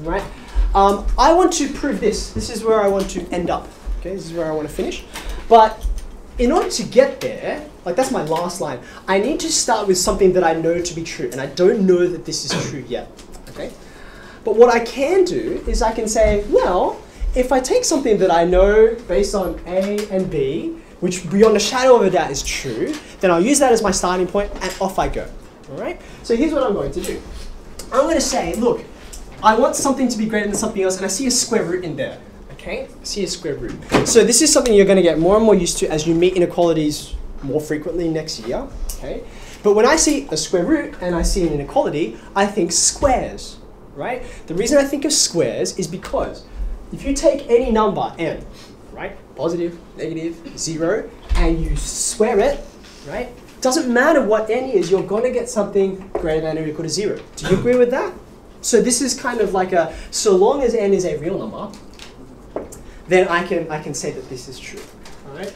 right? Um, I want to prove this. This is where I want to end up. Okay, this is where I want to finish. But in order to get there, like that's my last line, I need to start with something that I know to be true, and I don't know that this is true yet. Okay? But what I can do is I can say, well, if I take something that I know based on A and B, which beyond a shadow of a doubt is true, then I'll use that as my starting point and off I go. Alright? So here's what I'm going to do. I'm going to say, look, I want something to be greater than something else, and I see a square root in there. Okay? I see a square root. So this is something you're going to get more and more used to as you meet inequalities more frequently next year. Okay? But when I see a square root and I see an inequality, I think squares. Right? The reason I think of squares is because if you take any number, n, right, positive, negative, zero, and you square it, right, doesn't matter what n is, you're going to get something greater than or equal to zero. Do you agree with that? So this is kind of like a, so long as n is a real number, then I can, I can say that this is true. All right?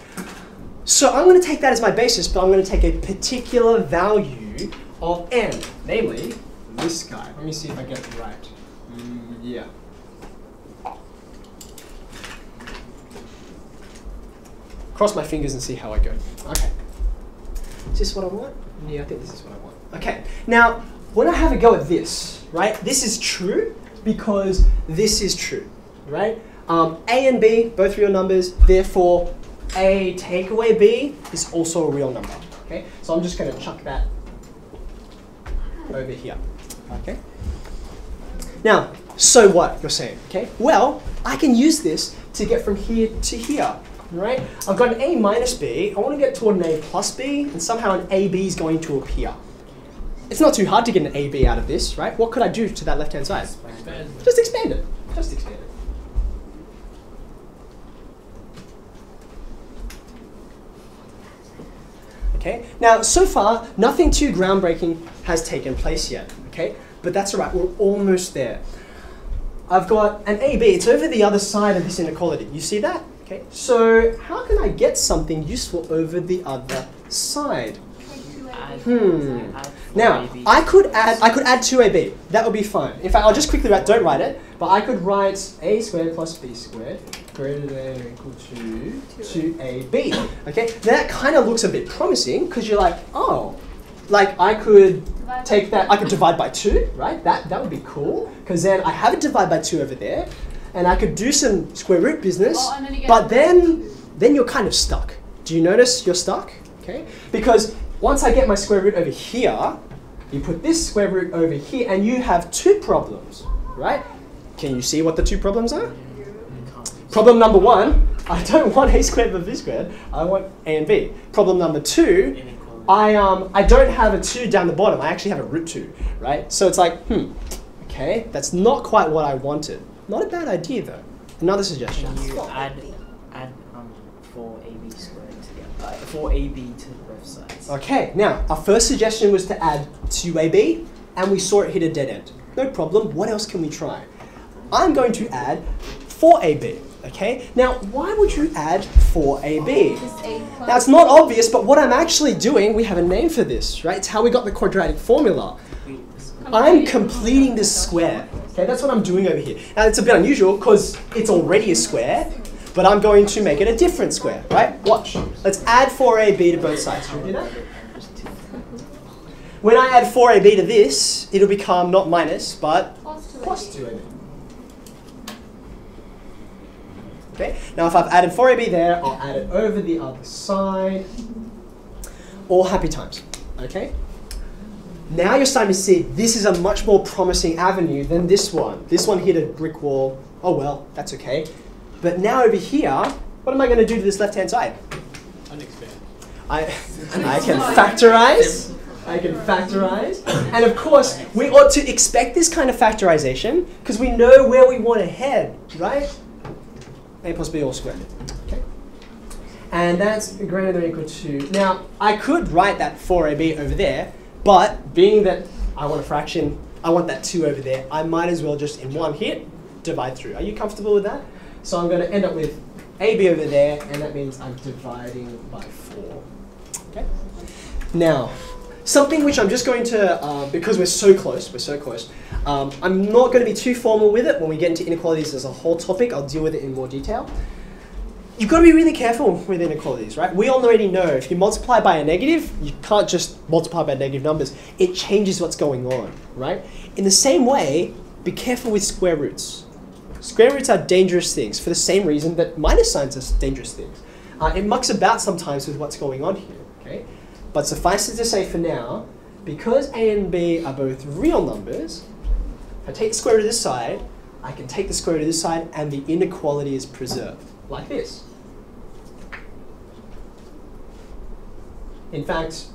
So I'm going to take that as my basis, but I'm going to take a particular value of n, namely this guy. Let me see if I get it right. Mm, yeah. Cross my fingers and see how I go. Okay. Is this what I want? Yeah, I think this is what I want. Okay. Now, when I have a go at this, right, this is true because this is true, right? Um, a and b, both real numbers, therefore a take away b is also a real number. Okay, so I'm just going to chuck that over here. Okay. Now, so what you're saying? Okay. Well, I can use this to get from here to here. Right? I've got an a minus b. I want to get toward an a plus b, and somehow an ab is going to appear. It's not too hard to get an ab out of this, right? What could I do to that left-hand side? Expand. Just expand it. Just expand it. Okay. Now, so far, nothing too groundbreaking has taken place yet. Okay, but that's all right. We're almost there. I've got an AB. It's over the other side of this inequality. You see that? Okay. So how can I get something useful over the other side? Add, Hmm. Now, I could add I could add 2ab. That would be fine. In fact, I'll just quickly write, don't write it, but I could write a squared plus b squared greater than or equal to 2ab. Okay? That kind of looks a bit promising because you're like, oh, like I could take that, I could divide by 2, right? That, that would be cool because then I have it divide by 2 over there and I could do some square root business, Oh, and then you get but then, then you're kind of stuck. Do you notice you're stuck? Okay? Because once I get my square root over here, you put this square root over here and you have two problems, right? Can you see what the two problems are? Problem number one, I don't want a squared over b squared. I want a and b. Problem number two, I um I don't have a two down the bottom. I actually have a root two, right? So it's like, hmm, okay, that's not quite what I wanted. Not a bad idea though. Another suggestion. Can you add add um four AB squared together? Uh, four AB to the both sides. Okay, now our first suggestion was to add 2ab, and we saw it hit a dead end. No problem. What else can we try? I'm going to add 4ab. Okay, now why would you add 4ab? Just A plus. Now it's not obvious, but what I'm actually doing, we have a name for this, right? It's how we got the quadratic formula. I'm completing this square. Okay, that's what I'm doing over here. Now it's a bit unusual because it's already a square, but I'm going to make it a different square, right? Watch. Let's add 4ab to both sides. We do that? When I add 4ab to this, it'll become not minus, but plus 2ab. Okay, now if I've added 4ab there, I'll add it over the other side. All happy times. Okay? Now you're starting to see this is a much more promising avenue than this one. This one hit a brick wall. Oh well, that's okay. But now over here, what am I going to do to this left hand side? Unexpand. I, I can factorize. I can factorize. And of course, we ought to expect this kind of factorization because we know where we want to head, right? A plus B all squared. Okay. And that's greater than or equal to. Now, I could write that 4ab over there, but being that I want a fraction, I want that 2 over there, I might as well just in one hit divide through. Are you comfortable with that? So I'm going to end up with ab over there, and that means I'm dividing by 4. Okay. Now, something which I'm just going to, uh, because we're so close, we're so close, Um, I'm not going to be too formal with it. When we get into inequalities as a whole topic, I'll deal with it in more detail. You've got to be really careful with inequalities, right? We already know if you multiply by a negative, you can't just multiply by negative numbers. It changes what's going on, right? In the same way, be careful with square roots. Square roots are dangerous things for the same reason that minus signs are dangerous things. Uh, it mucks about sometimes with what's going on here, okay? But suffice it to say for now, because a and b are both real numbers, if I take the square root of this side, I can take the square root of this side and the inequality is preserved, like this. In fact,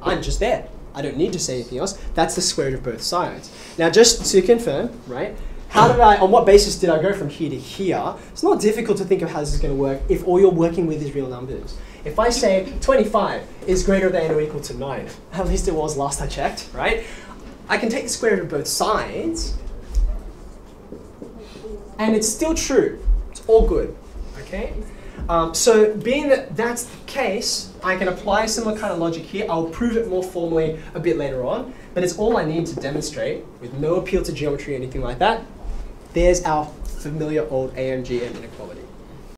I'm just there. I don't need to say anything else. That's the square root of both sides. Now, just to confirm, right, how did I, on what basis did I go from here to here? It's not difficult to think of how this is going to work if all you're working with is real numbers. If I say 25 is greater than or equal to 9, at least it was last I checked, right? I can take the square root of both sides, and it's still true. It's all good, okay? Um, so being that that's the case, I can apply a similar kind of logic here. I'll prove it more formally a bit later on, but it's all I need to demonstrate with no appeal to geometry or anything like that. There's our familiar old AMGM inequality.